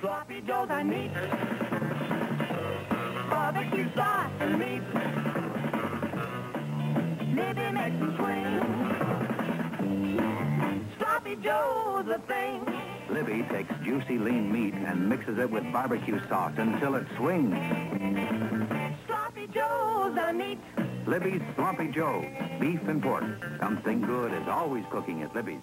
Sloppy Joes and meat. Barbecue sauce and meat. Libby make some swing. Sloppy Joe's a thing. Libby takes juicy lean meat and mixes it with barbecue sauce until it swings. Sloppy Joe's the meat. Libby's Sloppy Joe. Beef and pork. Something good is always cooking at Libby's.